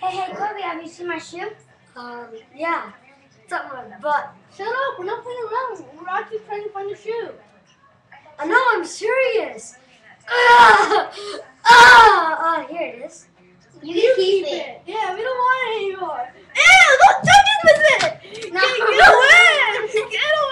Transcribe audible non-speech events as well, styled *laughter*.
Hey, hey, Kobe, have you seen my shoe? Um, yeah. It's up my butt. Shut up. We're not playing around. We're actually trying to find the shoe. I know, I'm serious. Ah! *laughs* Ah! Ah, here it is. You you keep it.